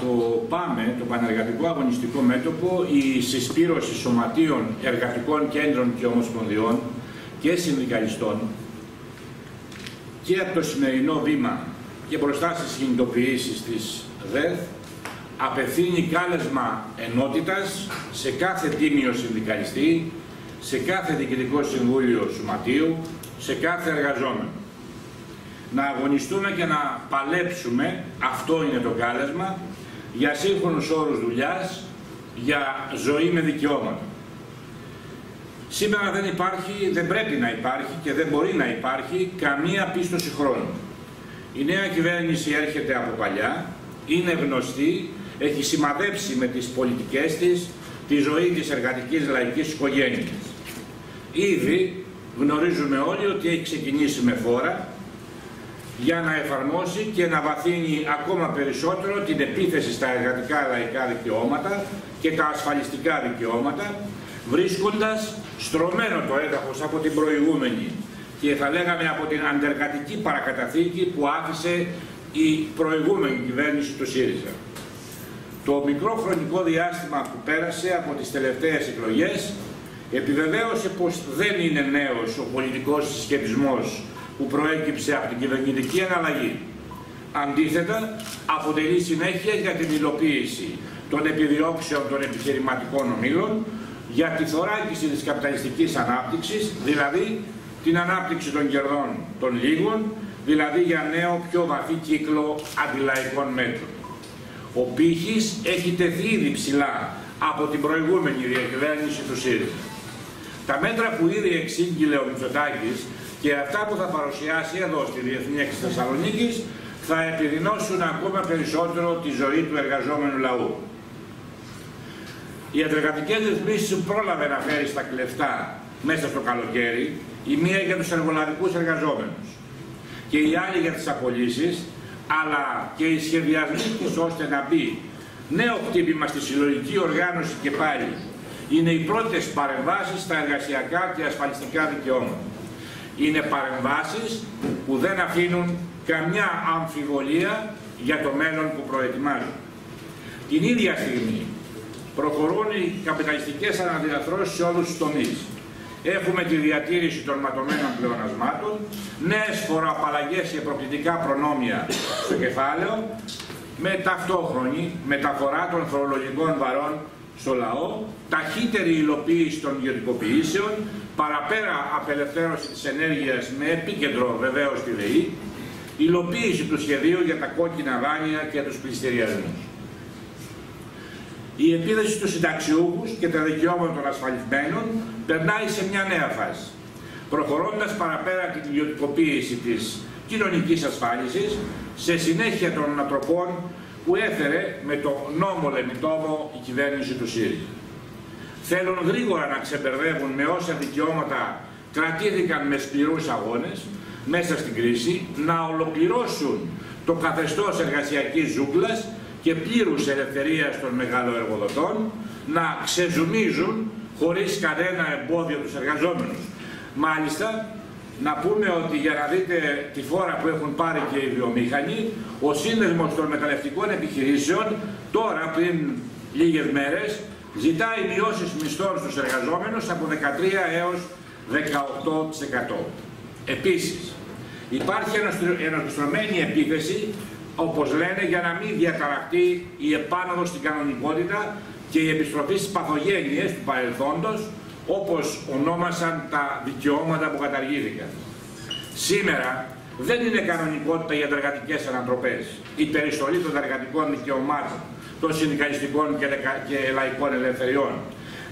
το ΠΑΜΕ, το Πανεργατικό Αγωνιστικό Μέτωπο, η συσπήρωση σωματείων εργατικών κέντρων και ομοσπονδιών και συνδικαλιστών και από το σημερινό βήμα και μπροστά στις κινητοποιήσεις της ΔΕΘ απευθύνει κάλεσμα ενότητας σε κάθε τίμιο συνδικαλιστή, σε κάθε διοικητικό συμβούλιο σωματείου, σε κάθε εργαζόμενο. Να αγωνιστούμε και να παλέψουμε, αυτό είναι το κάλεσμα, για σύγχρονους όρους δουλειάς, για ζωή με δικαιώματα. Σήμερα δεν υπάρχει, δεν πρέπει να υπάρχει και δεν μπορεί να υπάρχει καμία πίστοση χρόνου. Η νέα κυβέρνηση έρχεται από παλιά, είναι γνωστή, έχει σημαδέψει με τις πολιτικές της τη ζωή της εργατικής λαϊκής οικογένειας. Ήδη γνωρίζουμε όλοι ότι έχει ξεκινήσει με φόρα για να εφαρμόσει και να βαθύνει ακόμα περισσότερο την επίθεση στα εργατικά λαϊκά δικαιώματα και τα ασφαλιστικά δικαιώματα, βρίσκοντας στρωμένο το έδαφος από την προηγούμενη και θα λέγαμε από την αντεργατική παρακαταθήκη που άφησε η προηγούμενη κυβέρνηση του ΣΥΡΙΖΑ. Το μικρό χρονικό διάστημα που πέρασε από τις τελευταίες εκλογές επιβεβαίωσε πως δεν είναι νέος ο πολιτικός συσχετισμός που προέκυψε από την κυβερνητική αναλλαγή. Αντίθετα, αποτελεί συνέχεια για την υλοποίηση των επιδιώξεων των επιχειρηματικών ομίλων για τη θωράκιση της καπιταλιστικής ανάπτυξης, δηλαδή την ανάπτυξη των κερδών των λίγων, δηλαδή για νέο πιο βαθύ κύκλο αντιλαϊκών μέτρων. Ο πύχης έχει τεθεί ήδη ψηλά από την προηγούμενη διακυβέρνηση του ΣΥΡΙΖΑ. Τα μέτρα που ήδη εξήγηλε ο Μητσοτάκης και αυτά που θα παρουσιάσει εδώ στη Διεθνή Έκθεση Θεσσαλονίκης θα επιδεινώσουν ακόμα περισσότερο τη ζωή του εργαζόμενου λαού. Οι αντεργατικές ρυθμίσεις πρόλαβε να φέρει στα κλεφτά μέσα στο καλοκαίρι, η μία για τους εργολαβικούς εργαζόμενους και η άλλη για τις απολύσεις, αλλά και οι σχεδιασμοί τους ώστε να μπει νέο χτύπημα στη συλλογική οργάνωση και πάλι είναι οι πρώτες παρεμβάσεις στα εργασιακά και ασφαλιστικά δικαιώματα είναι παρεμβάσεις που δεν αφήνουν καμιά αμφιβολία για το μέλλον που προετοιμάζουν. Την ίδια στιγμή προχωρούν οι καπιταλιστικές αναδιαθρώσεις σε όλους τους τομείς. Έχουμε τη διατήρηση των ματωμένων πλεονασμάτων, νέες φοροαπαλλαγές και προκλητικά προνόμια στο κεφάλαιο, με ταυτόχρονη μεταφορά των φορολογικών βαρών στο λαό, ταχύτερη υλοποίηση των ιδιωτικοποιήσεων, παραπέρα απελευθέρωση της ενέργειας με επίκεντρο βεβαίως τη ΔΕΗ, υλοποίηση του σχεδίου για τα κόκκινα δάνεια και τους πληστηριασμούς. Η επίδεση στους συνταξιούχους και τα δικαιώματα των ασφαλισμένων περνάει σε μια νέα φάση, προχωρώντας παραπέρα την ιδιωτικοποίηση της κοινωνικής ασφάλισης σε συνέχεια των ανατροπών που έφερε με το νόμο Λεμιτόμο η κυβέρνηση του ΣΥΡΙΖΑ. Θέλουν γρήγορα να ξεπερδεύουν με όσα δικαιώματα κρατήθηκαν με σκληρούς αγώνες μέσα στην κρίση, να ολοκληρώσουν το καθεστώς εργασιακής ζούγκλας και πλήρους ελευθερίας των μεγαλοεργοδοτών, να ξεζουμίζουν χωρίς κανένα εμπόδιο τους εργαζόμενους. Μάλιστα, να πούμε ότι για να δείτε τη φόρα που έχουν πάρει και οι βιομήχανοι, ο σύνδεσμος των μεταλλευτικών επιχειρήσεων τώρα πριν λίγες μέρες ζητάει μειώσεις μισθών στους εργαζόμενους από 13 έως 18%. Επίσης, υπάρχει ενορχιστρωμένη επίθεση, όπως λένε, για να μην διαταραχτεί η επάνωδος στην κανονικότητα και η επιστροφή στις παθογένειες του παρελθόντος, όπως ονόμασαν τα δικαιώματα που καταργήθηκαν. Σήμερα δεν είναι κανονικότητα οι αντεργατικές ανατροπές, η περιστολή των εργατικών δικαιωμάτων, των συνδικαλιστικών και, και λαϊκών ελευθεριών.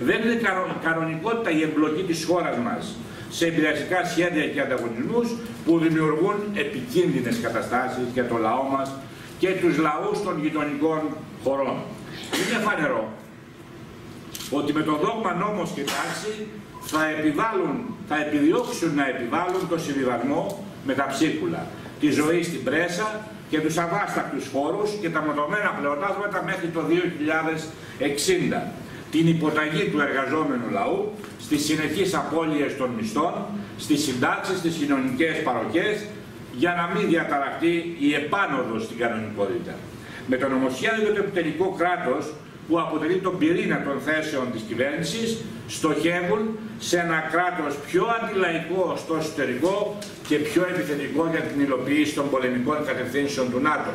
Δεν είναι κανονικότητα η εμπλοκή της χώρας μας σε επιδραστικά σχέδια και ανταγωνισμούς που δημιουργούν επικίνδυνες καταστάσεις για το λαό μας και τους λαούς των γειτονικών χωρών. Είναι φανερό ότι με το δόγμα νόμος και τάξη θα, επιβάλλουν, θα επιδιώξουν να επιβάλλουν το συμβιβασμό με τα ψίχουλα, τη ζωή στην πρέσα και τους αβάστακτους χώρους και τα μοτωμένα πλεονάσματα μέχρι το 2060. Την υποταγή του εργαζόμενου λαού στις συνεχείς απώλειες των μισθών, στις συντάξεις, στις κοινωνικές παροχές, για να μην διαταραχτεί η επάνωδος στην κανονικότητα. με το νομοσχέδιο το επιτελικό κράτος που αποτελεί τον πυρήνα των θέσεων της κυβέρνησης στοχεύουν σε ένα κράτος πιο αντιλαϊκό στο εσωτερικό και πιο επιθετικό για την υλοποίηση των πολεμικών κατευθύνσεων του ΝΑΤΟ.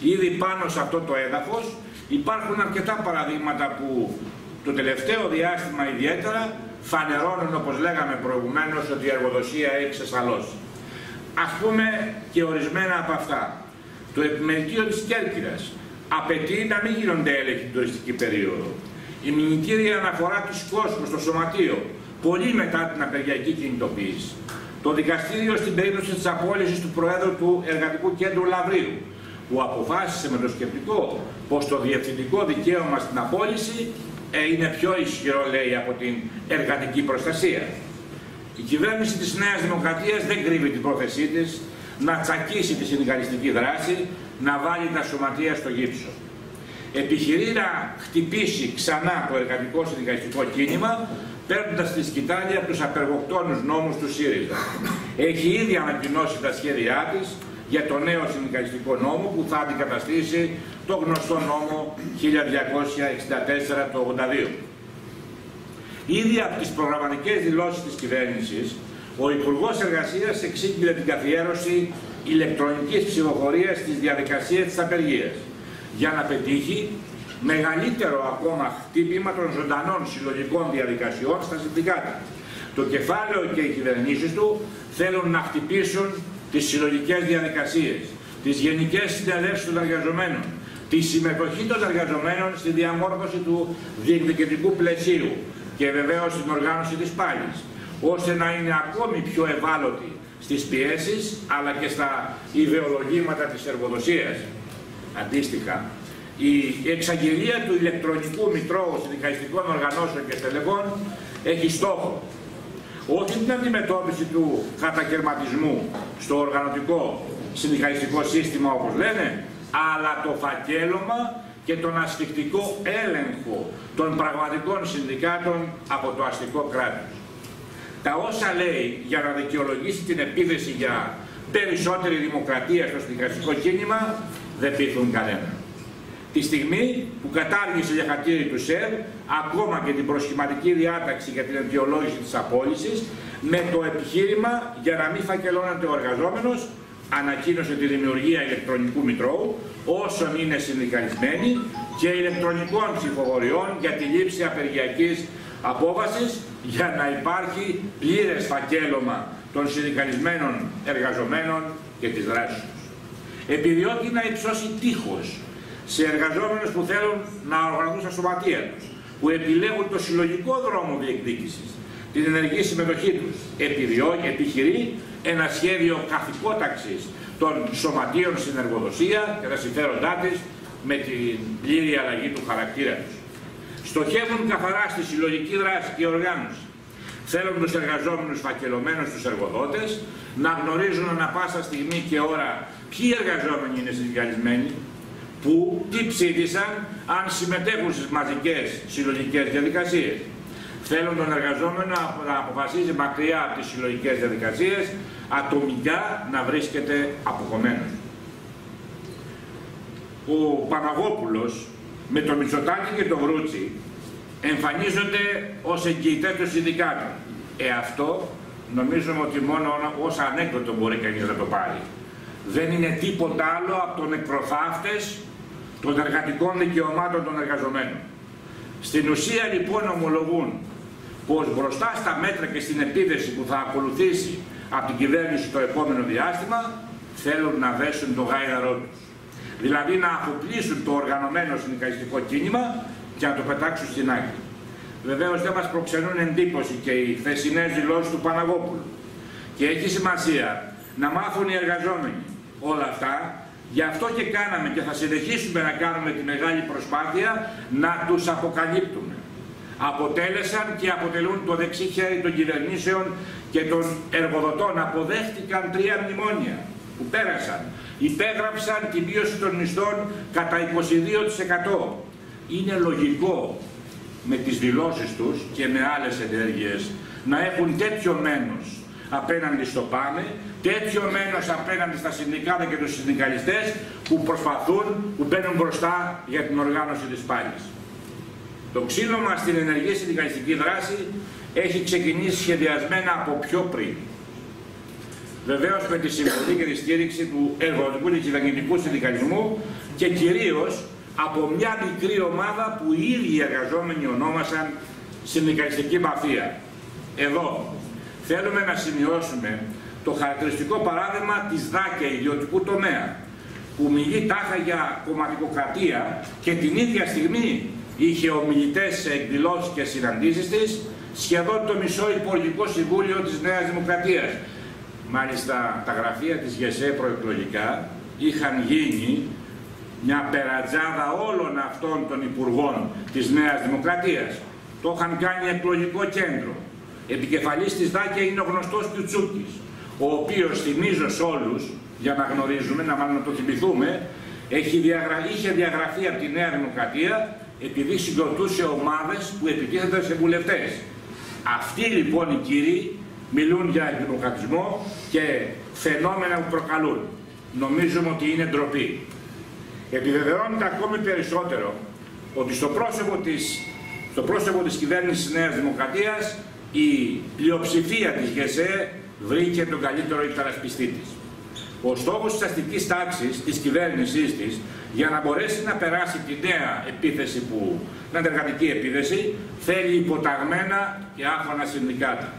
Ήδη πάνω σε αυτό το έδαφος υπάρχουν αρκετά παραδείγματα που το τελευταίο διάστημα ιδιαίτερα φανερώνουν όπως λέγαμε προηγουμένως ότι η εργοδοσία έχει ξεσαλώσει. Ας πούμε και ορισμένα από αυτά. Το επιμελητήριο της Κέρκυρας απαιτεί να μην γίνονται έλεγχοι την τουριστική περίοδο. Η μηνυτήρια αναφορά του κόσμου στο σωματείο, πολύ μετά την απεργιακή κινητοποίηση. Το δικαστήριο στην περίπτωση της απόλυσης του Προέδρου του Εργατικού Κέντρου Λαβρίου, που αποφάσισε με το σκεπτικό πως το διευθυντικό δικαίωμα στην απόλυση ε, είναι πιο ισχυρό, λέει, από την εργατική προστασία. Η κυβέρνηση της Νέας Δημοκρατίας δεν κρύβει την πρόθεσή της να τσακίσει τη συνδικαλιστική δράση, να βάλει τα σωματεία στο γύψο. Επιχειρεί να χτυπήσει ξανά το εργατικό συνδικαλιστικό κίνημα, παίρνοντας τη σκητάλη από τους απεργοκτόνους νόμους του ΣΥΡΙΖΑ. Έχει ήδη ανακοινώσει τα σχέδιά της για το νέο συνδικαλιστικό νόμο που θα αντικαταστήσει το γνωστό νόμο 1264 του 82. Ήδη από τις προγραμματικές δηλώσεις της κυβέρνησης, ο Υπουργός Εργασίας εξήγηλε την καθιέρωση ηλεκτρονικής ψηφοφορίας στις διαδικασίες της απεργίας για να πετύχει μεγαλύτερο ακόμα χτύπημα των ζωντανών συλλογικών διαδικασιών στα συνδικάτα. Το κεφάλαιο και οι κυβερνήσεις του θέλουν να χτυπήσουν τις συλλογικές διαδικασίες, τις γενικές συνελεύσεις των εργαζομένων, τη συμμετοχή των εργαζομένων στη διαμόρφωση του διεκδικητικού πλαισίου και βεβαίως την οργάνωση της πάλης, ώστε να είναι ακόμη πιο ευάλωτοι στις πιέσεις αλλά και στα ιδεολογήματα της εργοδοσίας. Αντίστοιχα, η εξαγγελία του ηλεκτρονικού μητρώου συνδικαλιστικών οργανώσεων και στελεχών έχει στόχο όχι την αντιμετώπιση του κατακαιρματισμού στο οργανωτικό συνδικαλιστικό σύστημα όπως λένε, αλλά το φακέλωμα και τον ασφικτικό έλεγχο των πραγματικών συνδικάτων από το αστικό κράτος. Τα όσα λέει για να δικαιολογήσει την επίθεση για περισσότερη δημοκρατία στο συνδικαλιστικό κίνημα δεν πείθουν κανένα. Τη στιγμή που κατάργησε για χατήρι του ΣΕΡ ακόμα και την προσχηματική διάταξη για την αιτιολόγηση της απόλυσης με το επιχείρημα για να μην φακελώνεται ο εργαζόμενος ανακοίνωσε τη δημιουργία ηλεκτρονικού μητρώου όσων είναι συνδικαλισμένοι και ηλεκτρονικών ψηφοφοριών για τη λήψη απεργιακής απόβασης για να υπάρχει πλήρες φακέλωμα των συνδικαλισμένων εργαζομένων και της δράσης τους. Επιδιώκει να υψώσει τείχος σε εργαζόμενους που θέλουν να οργανωθούν στα σωματεία τους, που επιλέγουν το συλλογικό δρόμο διεκδίκησης, την ενεργή συμμετοχή τους, επιδιώκει, επιχειρεί ένα σχέδιο καθηκόταξης των σωματείων στην εργοδοσία και τα συμφέροντά της με την πλήρη αλλαγή του χαρακτήρα τους. Στοχεύουν καθαρά στη συλλογική δράση και οργάνωση. Θέλουν τους εργαζόμενους φακελωμένους τους εργοδότες να γνωρίζουν ανα πάσα στιγμή και ώρα ποιοι εργαζόμενοι είναι συνδικαλισμένοι, που τι ψήφισαν αν συμμετέχουν στις μαζικές συλλογικές διαδικασίες. Θέλουν τον εργαζόμενο να αποφασίζει μακριά από τις συλλογικές διαδικασίες, ατομικά να βρίσκεται αποκομμένος. Ο Παναγόπουλος με το Μητσοτάκη και το Βρούτσι εμφανίζονται ως εγγυητές των συνδικάτων. Ε, αυτό νομίζουμε ότι μόνο ως ανέκδοτο μπορεί κανείς να το πάρει. Δεν είναι τίποτα άλλο από τον εκπροθάφτες των εργατικών δικαιωμάτων των εργαζομένων. Στην ουσία λοιπόν ομολογούν πως μπροστά στα μέτρα και στην επίδεση που θα ακολουθήσει από την κυβέρνηση το επόμενο διάστημα θέλουν να δέσουν το γάιδαρό τους. Δηλαδή να αφοπλίσουν το οργανωμένο συνδικαλιστικό κίνημα και να το πετάξουν στην άκρη. Βεβαίως δεν μας προξενούν εντύπωση και οι χθεσινέ δηλώσεις του Παναγόπουλου. Και έχει σημασία να μάθουν οι εργαζόμενοι όλα αυτά Γι' αυτό και κάναμε και θα συνεχίσουμε να κάνουμε τη μεγάλη προσπάθεια να τους αποκαλύπτουμε. Αποτέλεσαν και αποτελούν το δεξί χέρι των κυβερνήσεων και των εργοδοτών. Αποδέχτηκαν τρία μνημόνια που πέρασαν. Υπέγραψαν τη μείωση των μισθών κατά 22%. Είναι λογικό με τις δηλώσεις τους και με άλλες ενέργειες να έχουν τέτοιο μένος απέναντι στο ΠΑΜΕ, τέτοιο μένος απέναντι στα συνδικάτα και τους συνδικαλιστές που προσπαθούν, που μπαίνουν μπροστά για την οργάνωση της πάλης. Το ξύλωμα στην ενεργή συνδικαλιστική δράση έχει ξεκινήσει σχεδιασμένα από πιο πριν. Βεβαίως με τη συμβολή και τη στήριξη του εργοδοτικού και κυβερνητικού συνδικαλισμού και κυρίως από μια μικρή ομάδα που οι ίδιοι εργαζόμενοι ονόμασαν συνδικαλιστική μαφία. Εδώ θέλουμε να σημειώσουμε το χαρακτηριστικό παράδειγμα της ΔΑΚΕ ιδιωτικού τομέα που μιλεί τάχα για κομματικοκρατία και την ίδια στιγμή είχε ομιλητές σε εκδηλώσεις και συναντήσεις της σχεδόν το μισό υπουργικό συμβούλιο της Νέας Δημοκρατίας. Μάλιστα τα γραφεία της ΓΕΣΕ προεκλογικά είχαν γίνει μια περατζάδα όλων αυτών των υπουργών της Νέας Δημοκρατίας. Το είχαν κάνει εκλογικό κέντρο. Επικεφαλής της ΔΑΚΕ είναι ο γνωστός Πιουτσούκης, ο οποίος θυμίζω σε όλους, για να γνωρίζουμε, να μάλλον το θυμηθούμε, έχει διαγρα... είχε διαγραφεί από τη Νέα Δημοκρατία επειδή συγκροτούσε ομάδες που επιτίθενται σε βουλευτές. Αυτοί λοιπόν οι κύριοι μιλούν για δημοκρατισμό και φαινόμενα που προκαλούν. Νομίζουμε ότι είναι ντροπή. Επιβεβαιώνεται ακόμη περισσότερο ότι στο πρόσωπο της, στο πρόσωπο της κυβέρνησης Νέας Δημοκρατίας η πλειοψηφία της ΓΕΣΕ βρήκε τον καλύτερο υπερασπιστή της. Ο στόχος της αστικής τάξης, της κυβέρνησής της, για να μπορέσει να περάσει τη νέα επίθεση που, την αντεργατική επίθεση, θέλει υποταγμένα και άφωνα συνδικάτα.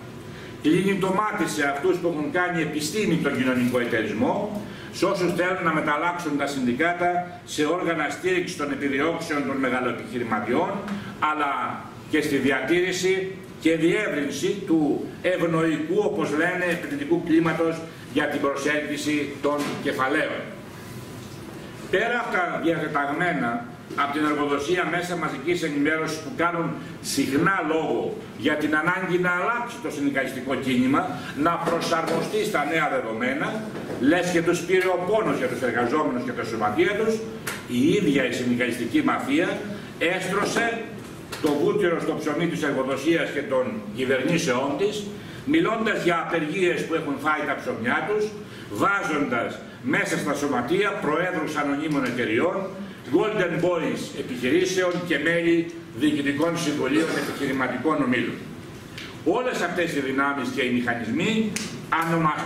Κλείνει το μάτι σε αυτούς που έχουν κάνει επιστήμη τον κοινωνικό εταιρισμό, σε όσους θέλουν να μεταλλάξουν τα συνδικάτα σε όργανα στήριξης των επιδιώξεων των μεγαλοεπιχειρηματιών, αλλά και στη διατήρηση και διεύρυνση του ευνοϊκού, όπως λένε, επενδυτικού κλίματος για την προσέγγιση των κεφαλαίων. Πέρα από τα διατεταγμένα από την εργοδοσία μέσα μαζικής ενημέρωσης που κάνουν συχνά λόγο για την ανάγκη να αλλάξει το συνδικαλιστικό κίνημα, να προσαρμοστεί στα νέα δεδομένα, λες και τους πήρε ο πόνος για τους εργαζόμενους και τα σωματεία τους, η ίδια η συνδικαλιστική μαφία έστρωσε το βούτυρο στο ψωμί της εργοδοσίας και των κυβερνήσεών της, μιλώντας για απεργίες που έχουν φάει τα ψωμιά τους, βάζοντας μέσα στα σωματεία προέδρους ανωνύμων εταιριών, golden boys επιχειρήσεων και μέλη διοικητικών συμβολίων επιχειρηματικών ομίλων. Όλες αυτές οι δυνάμεις και οι μηχανισμοί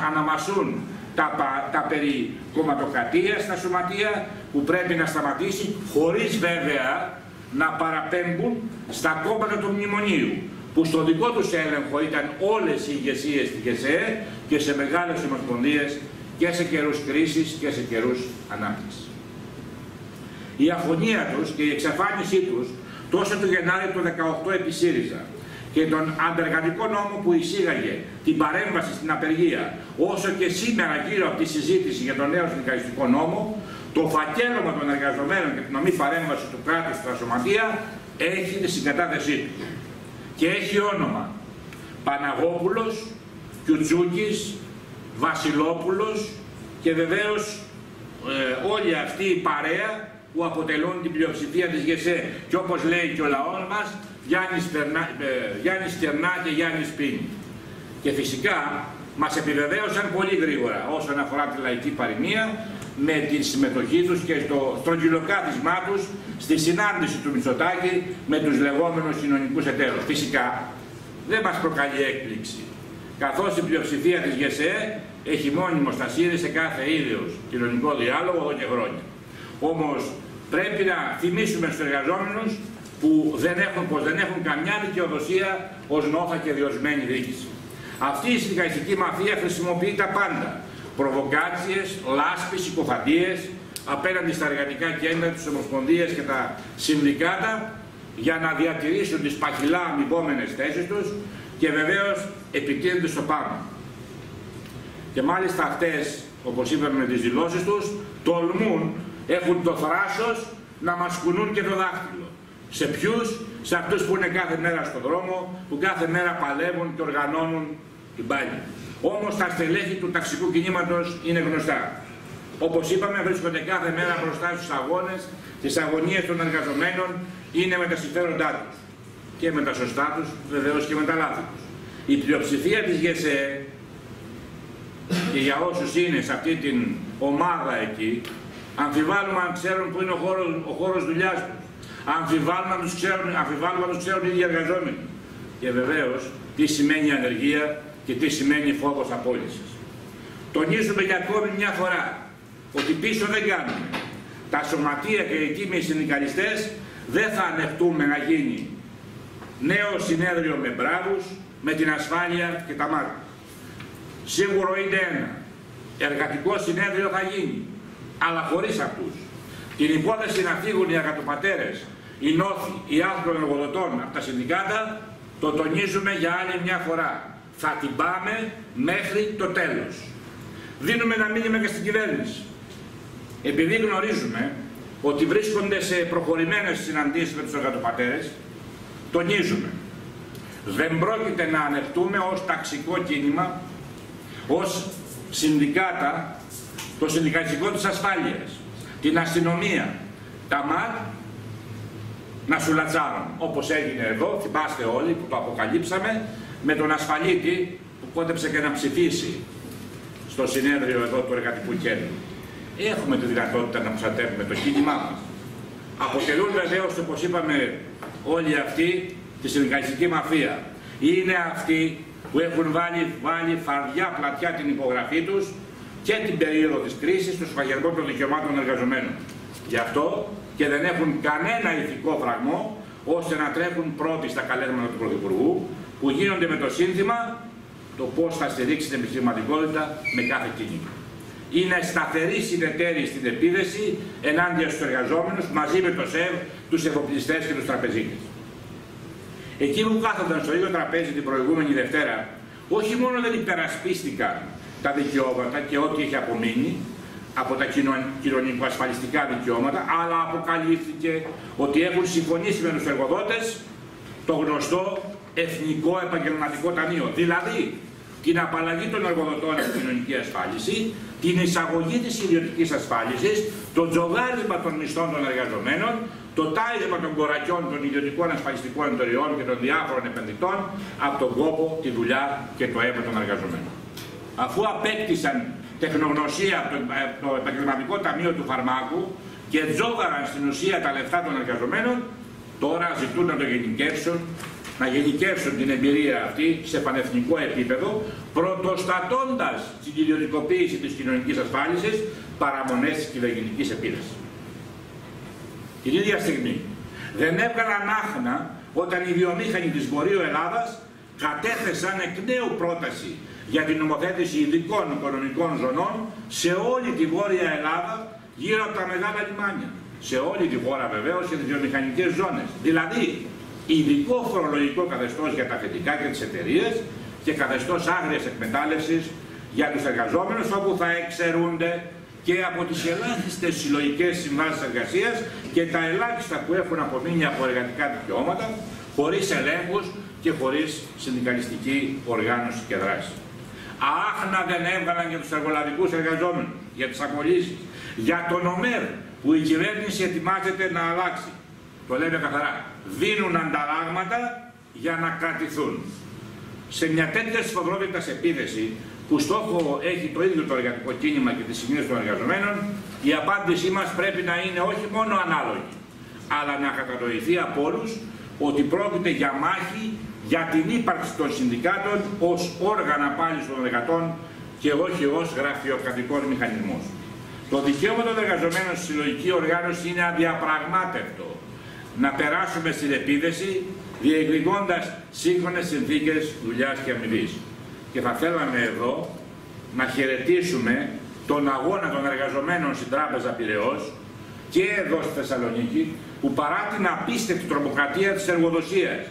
αναμασούν τα, τα περί κομματοκρατίας στα σωματεία που πρέπει να σταματήσει χωρίς βέβαια να παραπέμπουν στα κόμματα του μνημονίου που στο δικό τους έλεγχο ήταν όλες οι ηγεσίες της ΓΕΣΕ και σε μεγάλες ομοσπονδίες και σε καιρούς κρίσης και σε καιρούς ανάπτυξης. Η αφωνία τους και η εξαφάνισή τους τόσο το Γενάρη του 18 επί ΣΥΡΙΖΑ και τον αντεργατικό νόμο που εισήγαγε την παρέμβαση στην απεργία, όσο και σήμερα γύρω από τη συζήτηση για τον νέο συνδικαλιστικό νόμο, το φακέλωμα των εργαζομένων και την ομή παρέμβαση του κράτους στα σωματεία έχει τη συγκατάθεσή του. Και έχει όνομα Παναγόπουλος, Κιουτσούκης, Βασιλόπουλος και βεβαίως ε, όλη αυτή η παρέα που αποτελούν την πλειοψηφία της ΓΕΣΕ και όπως λέει και ο λαός μας Γιάννης ε, Στερνά και Γιάννης Πίνη. Και φυσικά μας επιβεβαίωσαν πολύ γρήγορα όσον αφορά τη λαϊκή παροιμία με τη συμμετοχή τους και στο στρογγυλοκάθισμά τους στη συνάντηση του Μητσοτάκη με τους λεγόμενους κοινωνικούς εταίρους. Φυσικά δεν μας προκαλεί έκπληξη, καθώς η πλειοψηφία της ΓΕΣΕ έχει μόνιμο στασίδι σε κάθε ίδιος κοινωνικό διάλογο εδώ και χρόνια. Όμως πρέπει να θυμίσουμε στους εργαζόμενους που δεν έχουν, πως δεν έχουν καμιά δικαιοδοσία ως νόχα και διορισμένη διοίκηση. Αυτή η συνδικαλιστική μαφία χρησιμοποιεί τα πάντα. Προβοκάτσιες, λάσπες, συκοφαντίες απέναντι στα εργατικά κέντρα, τις ομοσπονδίες και τα συνδικάτα για να διατηρήσουν τις παχυλά αμοιβόμενες θέσεις τους και βεβαίως επιτείνονται στο πάνω. Και μάλιστα αυτές, όπως είπαμε με τις δηλώσεις τους, τολμούν, έχουν το θράσος να μας κουνούν και το δάχτυλο. Σε ποιους, σε αυτούς που είναι κάθε μέρα στον δρόμο, που κάθε μέρα παλεύουν και οργανώνουν την πάλη. Όμως τα στελέχη του ταξικού κινήματος είναι γνωστά. Όπως είπαμε βρίσκονται κάθε μέρα μπροστά στους αγώνες, τις αγωνίες των εργαζομένων, είναι με τα συμφέροντά τους. Και με τα σωστά τους, βεβαίως και με τα λάθη τους. Η πλειοψηφία της ΓΕΣΕ και για όσους είναι σε αυτή την ομάδα εκεί, αμφιβάλλουμε αν ξέρουν που είναι ο χώρος, ο χώρος δουλειάς τους. Αμφιβάλλουμε αν τους ξέρουν, αμφιβάλλουμε αν τους ξέρουν οι ίδιοι εργαζόμενοι. Και βεβαίως τι σημαίνει ανεργία και τι σημαίνει φόβος απόλυσης. Τονίζουμε για ακόμη μια φορά ότι πίσω δεν κάνουμε. Τα σωματεία και οι τίμοι συνδικαλιστές δεν θα ανεχτούμε να γίνει νέο συνέδριο με μπράβους, με την ασφάλεια και τα μάτια. Σίγουρο είναι ένα. Εργατικό συνέδριο θα γίνει, αλλά χωρίς αυτούς. Την υπόθεση να φύγουν οι αγατοπατέρες, οι νόθοι, οι άνθρωποι των εργοδοτών από τα συνδικάτα, το τονίζουμε για άλλη μια φορά. Θα την πάμε μέχρι το τέλος. Δίνουμε να μείνουμε και στην κυβέρνηση. Επειδή γνωρίζουμε ότι βρίσκονται σε προχωρημένες συναντήσεις με τους εργατοπατέρες, τονίζουμε. Δεν πρόκειται να ανεχτούμε ως ταξικό κίνημα, ως συνδικάτα, το συνδικαλιστικό της ασφάλειας, την αστυνομία, τα ΜΑΤ, να σου λατσάρουν, όπως έγινε εδώ, θυμάστε όλοι που το αποκαλύψαμε, με τον ασφαλίτη που κόντεψε και να ψηφίσει στο συνέδριο εδώ του εργατικού κέντρου έχουμε τη δυνατότητα να προστατεύουμε το κίνημά μας. Αποτελούν βεβαίω, όπως είπαμε όλοι αυτοί, τη συνεργαστική μαφία. Είναι αυτοί που έχουν βάλει, βάλει φαρδιά πλατιά την υπογραφή τους και την περίοδο της κρίσης στο σφαγερμό των δικαιωμάτων των εργαζομένων. Γι' αυτό και δεν έχουν κανένα ηθικό φραγμό ώστε να τρέχουν πρώτοι στα καλέσματα του Πρωθυπουργού που γίνονται με το σύνθημα το πώς θα στηρίξει την επιχειρηματικότητα με κάθε κίνημα είναι σταθερή συνεταίροι στην επίδεση ενάντια στους εργαζόμενους μαζί με το ΣΕΒ, τους εφοπλιστές και τους τραπεζίτες. Εκεί που κάθονταν στο ίδιο τραπέζι την προηγούμενη Δευτέρα, όχι μόνο δεν υπερασπίστηκαν τα δικαιώματα και ό,τι έχει απομείνει από τα κοινωνικοασφαλιστικά δικαιώματα, αλλά αποκαλύφθηκε ότι έχουν συμφωνήσει με τους εργοδότες το γνωστό Εθνικό Επαγγελματικό Ταμείο. Δηλαδή, την απαλλαγή των εργοδοτών από την κοινωνική ασφάλιση, την εισαγωγή της ιδιωτικής ασφάλισης, το τζογάρισμα των μισθών των εργαζομένων, το τάισμα των κορακιών των ιδιωτικών ασφαλιστικών εταιριών και των διάφορων επενδυτών από τον κόπο, τη δουλειά και το αίμα των εργαζομένων. Αφού απέκτησαν τεχνογνωσία από το, επαγγελματικό ταμείο του φαρμάκου και τζόγαραν στην ουσία τα λεφτά των εργαζομένων, τώρα ζητούν να το γενικεύσουν να γενικεύσουν την εμπειρία αυτή σε πανεθνικό επίπεδο, πρωτοστατώντας την ιδιωτικοποίηση της κοινωνικής ασφάλισης παραμονές της κυβερνητικής επίδεσης. Την ίδια στιγμή δεν έβγαλαν άχνα όταν οι βιομήχανοι της Βορείου Ελλάδας κατέθεσαν εκ νέου πρόταση για την νομοθέτηση ειδικών οικονομικών ζωνών σε όλη τη Βόρεια Ελλάδα γύρω από τα μεγάλα λιμάνια. Σε όλη τη χώρα βεβαίως και τις βιομηχανικές ζώνες. Δηλαδή, ειδικό φορολογικό καθεστώς για τα θετικά και τις εταιρείες και καθεστώς άγριας εκμετάλλευσης για τους εργαζόμενους όπου θα εξαιρούνται και από τις ελάχιστες συλλογικές συμβάσεις εργασίας και τα ελάχιστα που έχουν απομείνει από εργατικά δικαιώματα χωρίς ελέγχους και χωρίς συνδικαλιστική οργάνωση και δράση. Άχνα δεν έβγαλαν για τους εργολαβικούς εργαζόμενους, για τις απολύσεις, για τον ΟΜΕΡ που η κυβέρνηση ετοιμάζεται να αλλάξει. Το λέμε καθαρά δίνουν ανταλλάγματα για να κρατηθούν. Σε μια τέτοια σφοδρότητα επίδεση που στόχο έχει το ίδιο το εργατικό κίνημα και τις σημείες των εργαζομένων, η απάντησή μας πρέπει να είναι όχι μόνο ανάλογη, αλλά να κατανοηθεί από όλους ότι πρόκειται για μάχη για την ύπαρξη των συνδικάτων ως όργανα πάλι των εργατών και όχι ως γραφειοκρατικός μηχανισμός. Το δικαίωμα των εργαζομένων στη συλλογική οργάνωση είναι αδιαπραγμάτευτο να περάσουμε στην επίδεση διεκδικώντας σύγχρονες συνθήκες δουλειάς και αμοιβής. Και θα θέλαμε εδώ να χαιρετήσουμε τον αγώνα των εργαζομένων στην Τράπεζα Πυραιός και εδώ στη Θεσσαλονίκη που παρά την απίστευτη τρομοκρατία της εργοδοσίας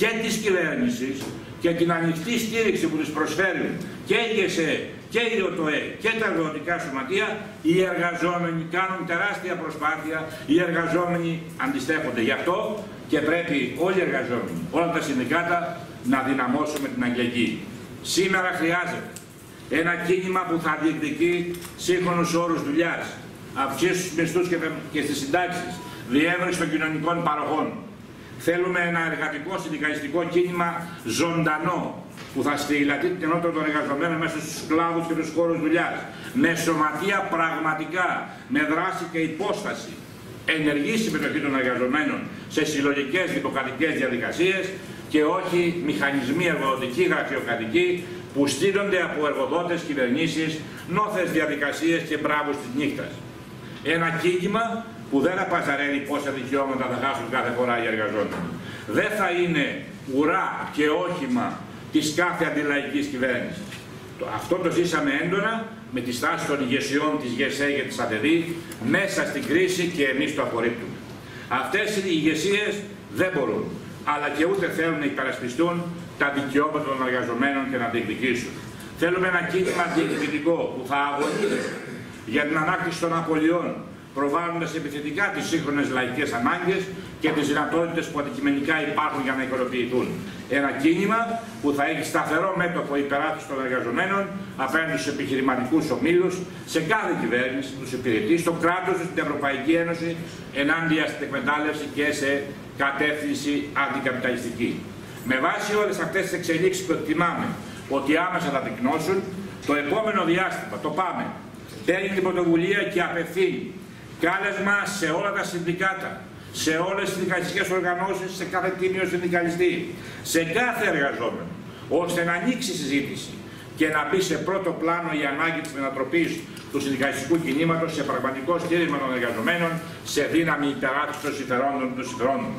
και της κυβέρνησης και την ανοιχτή στήριξη που τους προσφέρουν και η ΕΣΕ και η ΟΤΟΕ και τα εργοδοτικά σωματεία, οι εργαζόμενοι κάνουν τεράστια προσπάθεια, οι εργαζόμενοι αντιστέκονται. Γι' αυτό και πρέπει όλοι οι εργαζόμενοι, όλα τα συνδικάτα να δυναμώσουμε την αγγελική. Σήμερα χρειάζεται ένα κίνημα που θα διεκδικεί σύγχρονους όρους δουλειάς, αυξήσεις στους μισθούς και, και στις συντάξεις, διεύρυνση των κοινωνικών παροχών. Θέλουμε ένα εργατικό συνδικαλιστικό κίνημα ζωντανό, που θα στυλατεί την ενότητα των εργαζομένων μέσα στους κλάδους και τους χώρους δουλειάς, με σωματεία πραγματικά, με δράση και υπόσταση, ενεργή συμμετοχή των εργαζομένων σε συλλογικές δημοκρατικές διαδικασίες και όχι μηχανισμοί εργοδοτικοί, γραφειοκρατικοί που στείλονται από εργοδότες, κυβερνήσεις, νόθες διαδικασίες και μπράβους της νύχτας. Ένα κίνημα που δεν απαζαραίνει πόσα δικαιώματα θα χάσουν κάθε φορά οι εργαζόμενοι. Δεν θα είναι ουρά και όχημα της κάθε αντιλαϊκής κυβέρνησης. Αυτό το ζήσαμε έντονα με τη στάση των ηγεσιών της ΓΕΣΕ και της ΑΤΕΔΗ μέσα στην κρίση και εμείς το απορρίπτουμε. Αυτές οι ηγεσίες δεν μπορούν, αλλά και ούτε θέλουν να υπερασπιστούν τα δικαιώματα των εργαζομένων και να διεκδικήσουν. Θέλουμε ένα κίνημα διεκδικητικό που θα αγωνίζεται για την ανάκτηση των απολειών, προβάλλοντας επιθετικά τις σύγχρονες λαϊκές ανάγκες και τις δυνατότητες που αντικειμενικά υπάρχουν για να ικανοποιηθούν. Ένα κίνημα που θα έχει σταθερό μέτωπο υπεράσπιση των εργαζομένων απέναντι στους επιχειρηματικούς ομίλους σε κάθε κυβέρνηση, τους υπηρετείς, στο κράτος, στην Ευρωπαϊκή Ένωση, ενάντια στην εκμετάλλευση και σε κατεύθυνση αντικαπιταλιστική. Με βάση όλες αυτές τις εξελίξεις που εκτιμάμε ότι άμεσα θα δεικνώσουν, το επόμενο διάστημα, το πάμε, παίρνει την πρωτοβουλία και απευθύνει κάλεσμα σε όλα τα συνδικάτα, σε όλες τις συνδικαλιστικές οργανώσεις, σε κάθε τίμιο συνδικαλιστή, σε κάθε εργαζόμενο, ώστε να ανοίξει η συζήτηση και να μπει σε πρώτο πλάνο η ανάγκη της μετατροπής του συνδικαλιστικού κινήματος σε πραγματικό στήρισμα των εργαζομένων, σε δύναμη υπεράξης των συμφερόντων των συμφερόντων.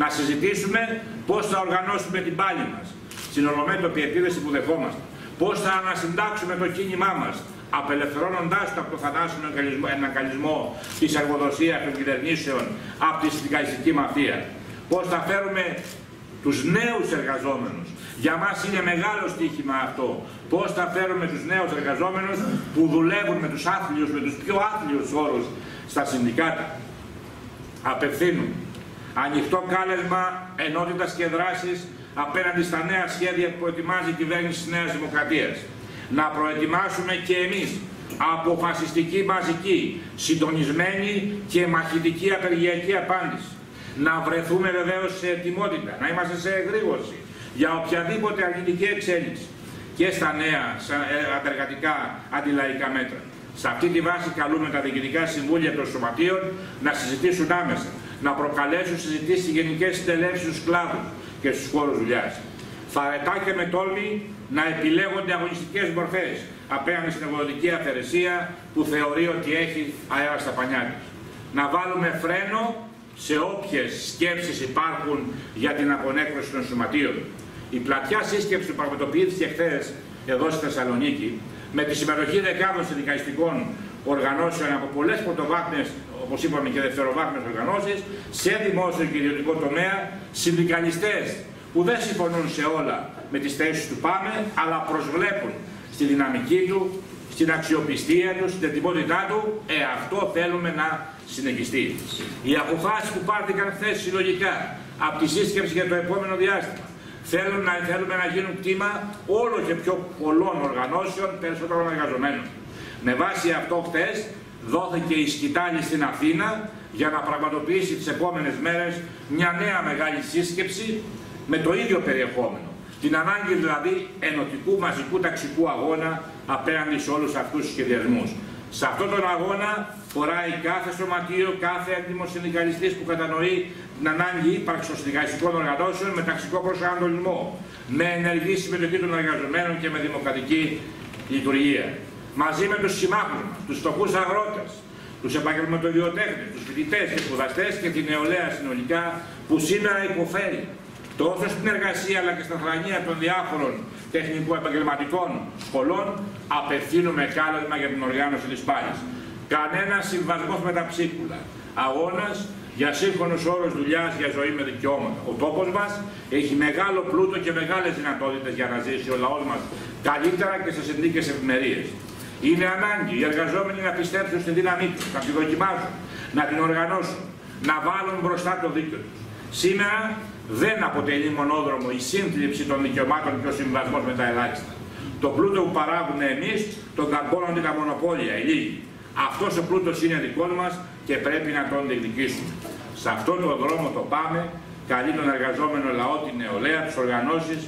Να συζητήσουμε πώς θα οργανώσουμε την πάλη μας, στην ολομέτωπη επίδεση που δεχόμαστε, πώς θα ανασυντάξουμε το κίνημά μας, απελευθερώνοντάς το από το θανάσιμο εναγκαλισμό της εργοδοσίας των κυβερνήσεων από τη συνδικαλιστική μαφία. Πώς θα φέρουμε τους νέους εργαζόμενους. Για μας είναι μεγάλο στοίχημα αυτό. Πώς θα φέρουμε τους νέους εργαζόμενους που δουλεύουν με τους άθλιους, με τους πιο άθλιους όρους στα συνδικάτα. Απευθύνουν. Ανοιχτό κάλεσμα ενότητας και δράσης απέναντι στα νέα σχέδια που ετοιμάζει η κυβέρνηση της Νέας Δημοκρατίας να προετοιμάσουμε και εμείς αποφασιστική μαζική, συντονισμένη και μαχητική απεργιακή απάντηση. Να βρεθούμε βεβαίως σε ετοιμότητα, να είμαστε σε εγρήγορση για οποιαδήποτε αρνητική εξέλιξη και στα νέα ε, απεργατικά αντιλαϊκά μέτρα. Σε αυτή τη βάση καλούμε τα διοικητικά συμβούλια των σωματείων να συζητήσουν άμεσα, να προκαλέσουν συζητήσεις στις γενικές συντελεύσεις στους κλάδους και στους χώρους δουλειάς φαρετά και με τόλμη να επιλέγονται αγωνιστικές μορφές απέναντι στην ευρωδική αφαιρεσία που θεωρεί ότι έχει αέρα στα πανιά του. Να βάλουμε φρένο σε όποιες σκέψεις υπάρχουν για την απονέκρωση των σωματείων. Η πλατιά σύσκεψη που πραγματοποιήθηκε χθες εδώ στη Θεσσαλονίκη με τη συμμετοχή δεκάδων συνδικαλιστικών οργανώσεων από πολλές πρωτοβάθμιες, όπως είπαμε και δευτεροβάθμιες οργανώσεις, σε δημόσιο και ιδιωτικό τομέα, συνδικαλιστές που δεν συμφωνούν σε όλα με τις θέσεις του ΠΑΜΕ, αλλά προσβλέπουν στη δυναμική του, στην αξιοπιστία του, στην ετοιμότητά του, ε, αυτό θέλουμε να συνεχιστεί. Οι αποφάσεις που πάρθηκαν χθες συλλογικά από τη σύσκεψη για το επόμενο διάστημα θέλουν να, θέλουμε να γίνουν κτήμα όλο και πιο πολλών οργανώσεων περισσότερων εργαζομένων. Με βάση αυτό χθες δόθηκε η σκητάλη στην Αθήνα για να πραγματοποιήσει τις επόμενες μέρες μια νέα μεγάλη σύσκεψη με το ίδιο περιεχόμενο. Την ανάγκη δηλαδή ενωτικού μαζικού ταξικού αγώνα απέναντι σε όλους αυτούς τους σχεδιασμούς. Σε αυτόν τον αγώνα φοράει κάθε σωματείο, κάθε έντιμο συνδικαλιστής που κατανοεί την ανάγκη ύπαρξης των συνδικαλιστικών οργανώσεων με ταξικό προσανατολισμό, με ενεργή συμμετοχή των εργαζομένων και με δημοκρατική λειτουργία. Μαζί με τους συμμάχους μας, τους φτωχούς αγρότες, τους επαγγελματοβιοτέχνες, τους φοιτητές και σπουδαστές και την νεολαία συνολικά που σήμερα υποφέρει τόσο στην εργασία αλλά και στα θρανία των διάφορων τεχνικο-επαγγελματικών σχολών απευθύνουμε κάλεσμα για την οργάνωση της πάλης. Κανένας συμβασμός με τα ψίχουλα. Αγώνας για σύγχρονους όρους δουλειάς για ζωή με δικαιώματα. Ο τόπος μας έχει μεγάλο πλούτο και μεγάλες δυνατότητες για να ζήσει ο λαός μας καλύτερα και σε συνθήκες ευημερίες. Είναι ανάγκη οι εργαζόμενοι να πιστέψουν στη δύναμή τους, να τη δοκιμάσουν, να την οργανώσουν, να βάλουν μπροστά το δίκαιο τους. Σήμερα δεν αποτελεί μονόδρομο η σύνθλιψη των δικαιωμάτων και ο συμβασμός με τα ελάχιστα. Το πλούτο που παράγουμε εμείς τον καρπώνονται τα μονοπόλια, οι λίγοι. Αυτός ο πλούτος είναι δικός μας και πρέπει να τον διεκδικήσουμε. Σε αυτόν τον δρόμο το πάμε, καλεί τον εργαζόμενο λαό, την νεολαία, τις οργανώσεις,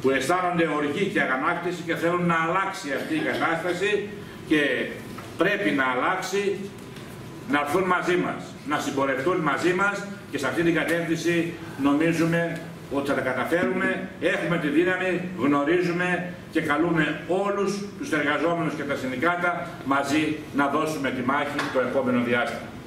που αισθάνονται οργή και αγανάκτηση και θέλουν να αλλάξει αυτή η κατάσταση και πρέπει να αλλάξει, να έρθουν μαζί μας, να συμπορευτούν μαζί μας και σε αυτή την κατεύθυνση νομίζουμε ότι θα τα καταφέρουμε, έχουμε τη δύναμη, γνωρίζουμε και καλούμε όλους τους εργαζόμενους και τα συνδικάτα μαζί να δώσουμε τη μάχη το επόμενο διάστημα.